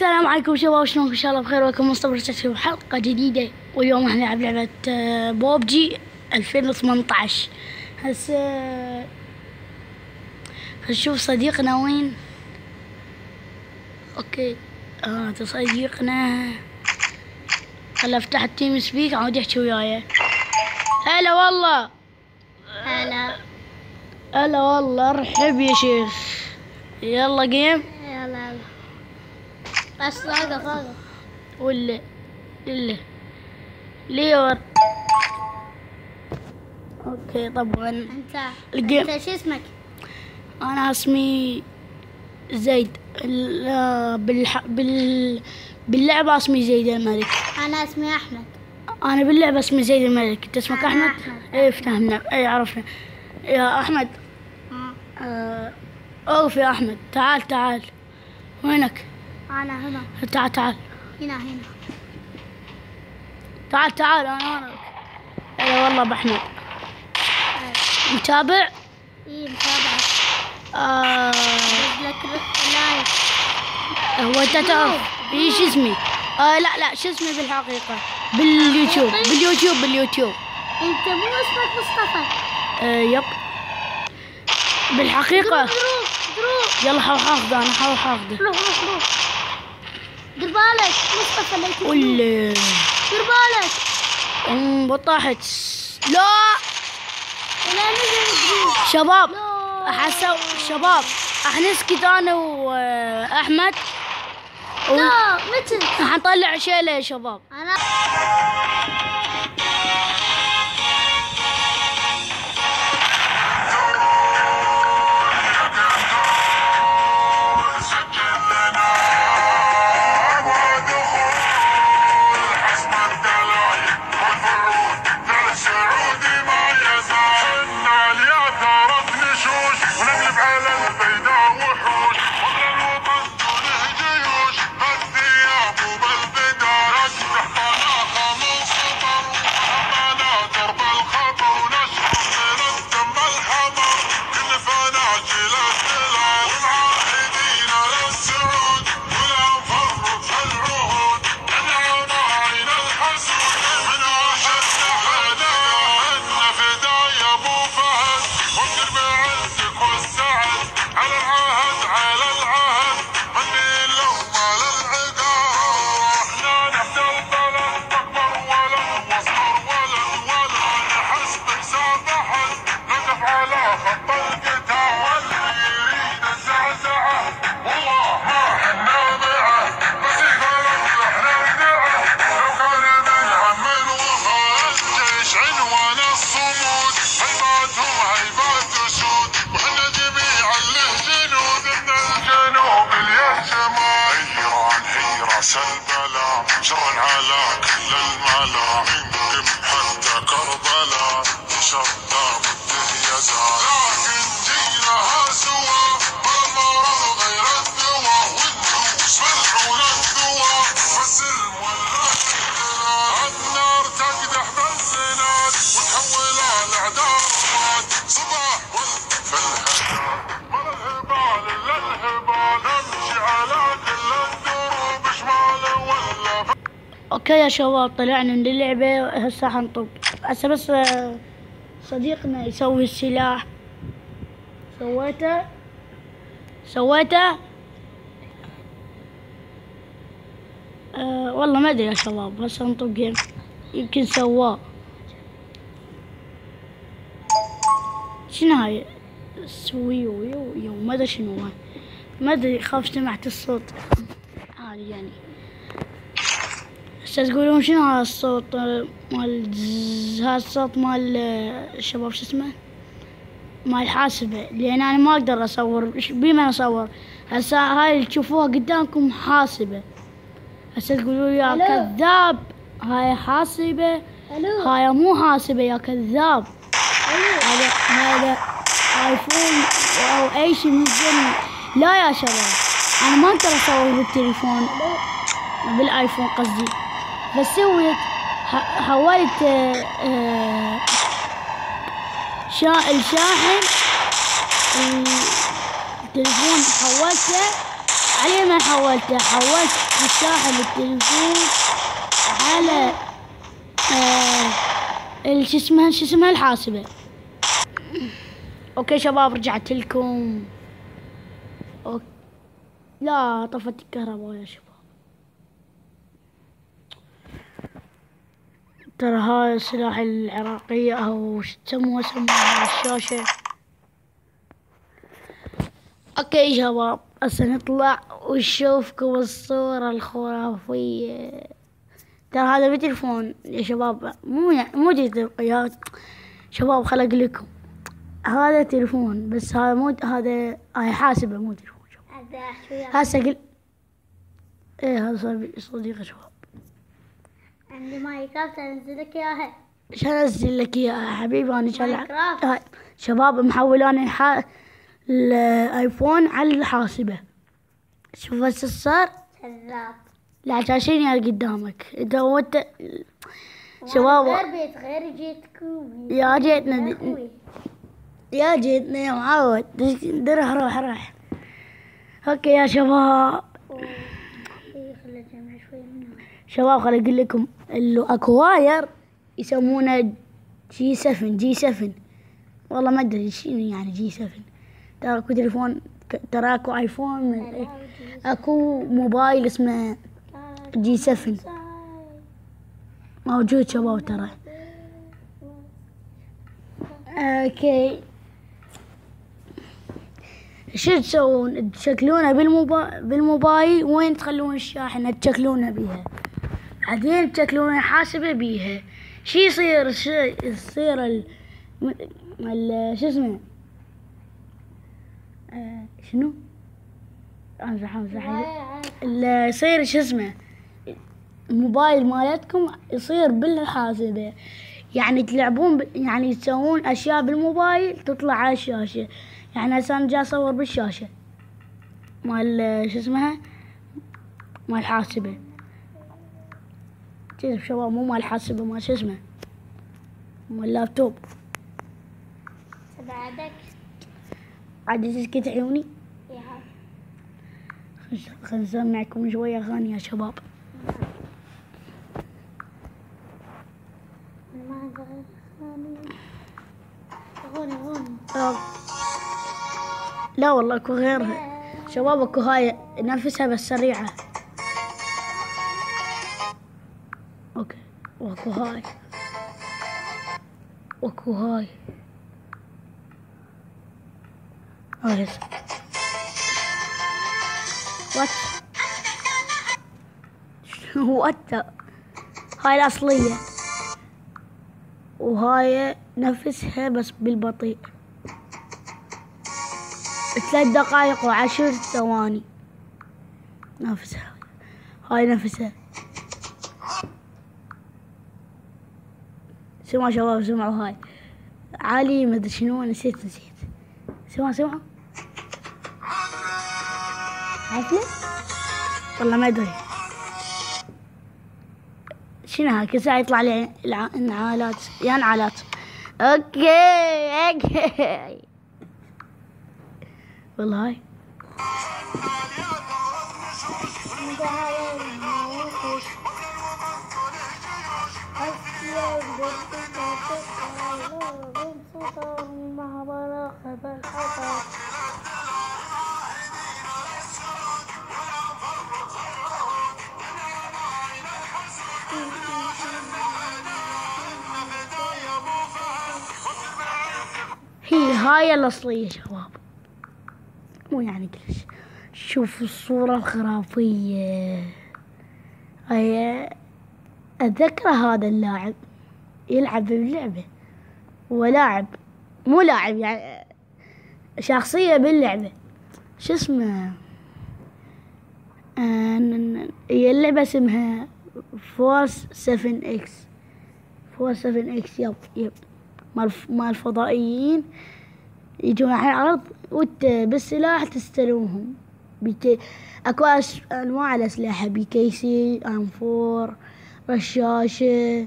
السلام عليكم شباب شلونكم؟ إن شاء الله بخير ولكم مصطفى في حلقة جديدة. واليوم إحنا نلعب لعبة بوبجي 2018 هسه نشوف صديقنا وين. okay. آه صديقنا. خل أفتح ال TeamSpeak عود يحكي وياي. هلا والله. هلا. هلا والله ارحب يا شيخ. يلا game. بس واقف واقف ولا ولا ليور okay طبعا انت ال game. انت شو اسمك؟ أنا اسمي زيد. ال- بالح... بال... باللعبة اسمي زيد الملك. أنا اسمي احمد. أنا باللعبة اسمي زيد الملك. انت اسمك أنا أحمد؟ أحمد. إيه فهمنا إيه عرفنا. يا أحمد. آه، اوقف يا أحمد. تعال تعال. وينك؟ أنا هنا. تعال تعال. هنا هنا. تعال تعال أنا وراك هلا والله باحمد متابع؟ إيه متابعة آه. لايك هو أنت تعرف؟ إيش اسمي؟ آه لا لا شو اسمي بالحقيقة؟ باليوتيوب باليوتيوب باليوتيوب. أنت مو اسمك مصطفى. آه يب. بالحقيقة. دروب دروب. يلا حاول حافظه أنا حاول حافظه. روح روح روح. دير بالك مصطفى لا يكون دير بالك أم بطاحت لا. ولا نزل شباب. لا. حسوا شباب. حنسكت أنا وأحمد. لا متى حنطلع شيلة يا شباب. أنا شر على كل الملا عندهم حتى كربلاء شر بده يزال okay يا شباب طلعنا من اللعبة هسه حنطب هسه بس آه، صديقنا يسوي السلاح. سويته؟ سويته؟ أه والله ما أدري يا شباب هسه نطب game يمكن سواه. شنو هاي؟ سوي ويو يو ما أدري شنو ما أدري خاف سمعت الصوت. عادي يعني. هسه تقولون شنو هذا الصوت؟ مال هذا الصوت مال الشباب شو اسمه؟ مال الحاسبة لأن أنا ما أقدر أصور. بما أصور؟ هسه هاي اللي تشوفوها قدامكم حاسبة. هسه تقولوا يا ألو. كذاب هاي حاسبة. ألو؟ هاي مو حاسبة يا كذاب. هذا هذا آيفون أو أي شيء نزل لا يا شباب أنا ما أقدر أصور بالتليفون. بالآيفون قصدي. بس سويت حولت آه، آه، شا الشاحن التليفون حولته علي ما حولته حولت الشاحن التليفون على آه شو اسمها شو اسمها الحاسبة okay شباب رجعت لكم okay. لا طفت الكهرباء يا شباب ترى هاي السلاح العراقية أو شو تسموها سموها الشاشة. okay شباب هسه نطلع ونشوفكم الصورة الخرافية. ترى هذا بتلفون يا شباب. مو يعني مو جديد يا شباب خلق لكم. هذا تلفون بس هذا مو هذا هاي حاسبة مو تلفون. شباب هذا شوية هسه قل إيه هذا صديق- صديق شباب. عندي مايكات أنزل لك إياها. عشان أنزل لك إياها يا حبيبي؟ أنا ماينكرافت. شباب محول أنا ح... الآيفون على الحاسبة. شوف هسه صار؟ لا عشان يعني قدامك. انت وانت شباب غير بيت غير جيتكم. يا جيتنا يا يا جيتنا يا معود. درح روح روح. okay يا شباب. إيه، شباب خليني أقول لكم اللي اكو wire يسمونه G 7 G 7 والله ما أدري شنو يعني G 7 ترى اكو تليفون ك- ترى اكو آيفون أكو موبايل اسمه G 7 موجود شباب ترى. okay. شو تسوون؟ تشكلونه بالموبا... بالموبايل؟ وين تخلون الشاحنة؟ تشكلونه بيها. بعدين تشكلون حاسبة بيها. شي يصير شي يصير ال... ال... شو اسمه؟ آه شنو؟ امزح أمزح. يصير شو اسمه؟ الموبايل مالتكم يصير بالحاسبة. يعني تلعبون ب... يعني تسوون أشياء بالموبايل تطلع على الشاشة. يعني هسه أنا جاي أصور بالشاشة. مال شو اسمها؟ مال الحاسبة تعرف شباب؟ مو مال الحاسبة مال شو اسمه؟ مال اللابتوب بعدك عاد تسكت عيوني؟ خلينا نسمعكم شوية أغاني يا شباب. آه. لا والله أكو غيرها شباب أكو هاي نفسها بس سريعة. أوكي. واكو هاي. واكو هاي. هاي. وات وات هاي الأصلية. وهاي نفسها بس بالبطيء. ثلاث دقائق وعشر ثواني. نفسها. هاي نفسها. سمعوا شباب سمعوا هاي. علي ما أدري شنو نسيت نسيت. سمعوا سمعوا حفلة والله ما أدري. شنو هاي؟ كل ساعة يطلع لي انعالات يا انعالات أوكي أوكي. والله هاي. هي هاي الأصلية شباب. مو يعني كلش شوفوا الصورة الخرافية. أتذكر هذا اللاعب يلعب باللعبة هو لاعب مو لاعب يعني شخصية باللعبة. شو اسمه؟ آه، هي اللعبة اسمها Force 7 X. Force 7 X yep yep. مال مال الفضائيين يجون على الأرض وانت بالسلاح تستلمهم. بك... أكو. أنواع الأسلحة. بكيسي M four رشاشة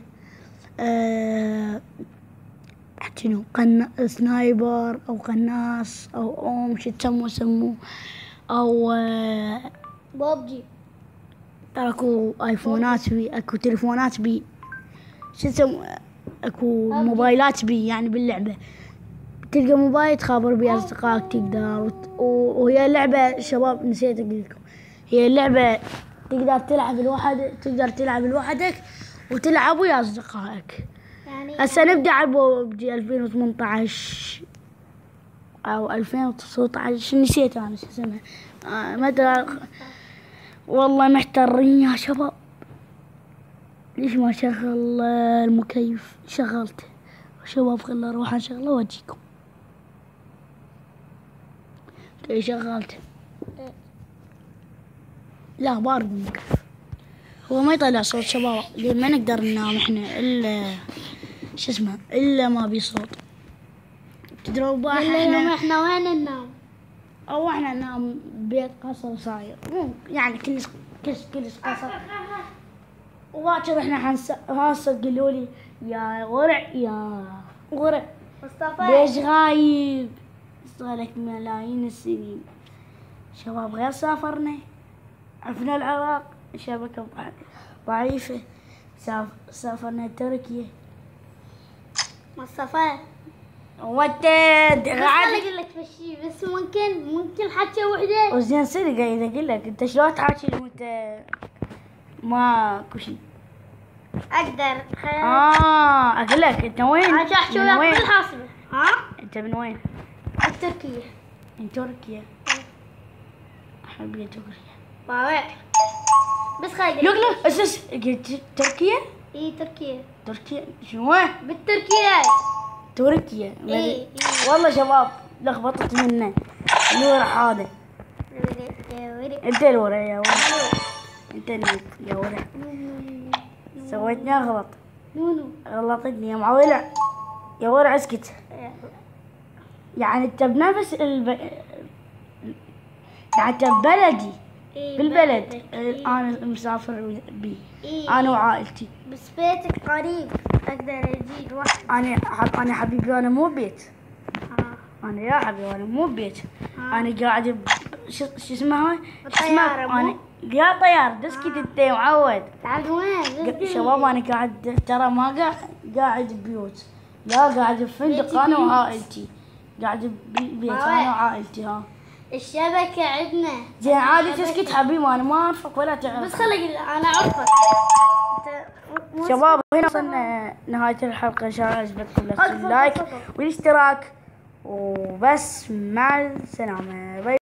آه... شنو قن... sniper أو قناص أو اوم شو تسموا سموه. أو آه... بابجي. ترى اكو آيفونات بي أكو تليفونات بي. شو اسمه أكو موبايلات بي يعني باللعبة. تلقى موبايل تخابر بيه أصدقائك تقدر. وت- و- وهي لعبه شباب نسيت أقول لكم. هي لعبه تقدر تلعب لوحدك تقدر تلعب لوحدك وتلعب ويا أصدقائك. يعني هسه نبدأ على ببجي 2018 أو 2019 نسيت أنا شو اسمها آه ما والله محتارين يا شباب. ليش ما شغل المكيف؟ شغلته شباب خلنا أروح اشغله واجيكم إيه شغلته لا بارد المكيف. هو ما يطلع صوت شباب. ما نقدر ننام إحنا إلا شو اسمه إلا ما بي صوت. تدرون إحنا إحنا وين ننام؟ أو إحنا ننام بيت قصر صاير. مو يعني كل كل كل قصر. وباكر إحنا حنس هسه قالوا لي يا ورع يا ورع مصطفى. ليش غايب؟ صارك ملايين السنين. شباب غير سافرنا. عرفنا العراق. شبكة ضع- ضعيفة. ساف- سافرنا تركيا. مصطفى. بس قاعد أنا أقول لك بشي بس ممكن ممكن حكي وحده وزين صدق قاعد أقول لك. أنت شلون تحكي وانت ماكو شيء أقدر. خير آه أقول لك أنت وين؟ أنا احكي من وياك وين؟ ها؟ أنت من وين؟ التركيه من تركيا. حبيبي تركيا باوع بس خلي يقول لك تركيا؟ اي تركيا؟ تركيا. شنو؟ بالتركيا. تركيا. إيه، إيه. والله شباب لخبطت منه الورع هذا؟ انت الورع يا ورع انت اللي يا ورع سويتني اغلط غلطتني يا معولع يا ورع اسكت. يعني انت بنفس الب... يعني انت ببلدي إيه، بالبلد بلدك. إيه. أنا مسافر بي إيه. أنا وعائلتي بس بيتك قريب أقدر أجي لوحدي أنا أنا حبيبي أنا مو بيت آه. أنا يا حبيبي أنا مو بيت آه. أنا قاعد ب... شو اسمها مو؟ أنا يا طيار دسكت انت معود تعال وين شباب أنا قاعد ترى ما قاعد قاعد ببيوت لا قاعد بفندق أنا. وعائلتي قاعد ببيت أنا؟ وعائلتي ها الشبكة عندنا. زين عادي. تسكت حبيبي أنا ما أعرفك ولا بس تعرف خلي أقول- أنا أعرفك. شباب هنا وصلنا نهاية الحلقة. إن شاء الله عجبتكم لا تنسوا ال like. والاشتراك. وبس مع السلامة. bye